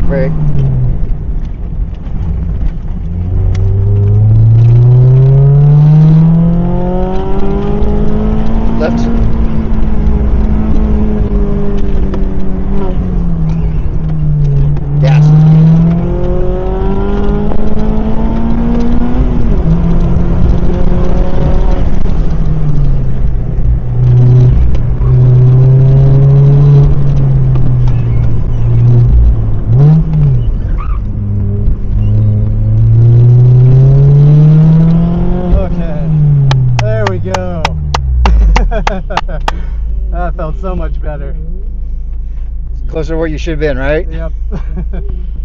break, break. Left. that felt so much better. Closer to where you should have been, right? Yep.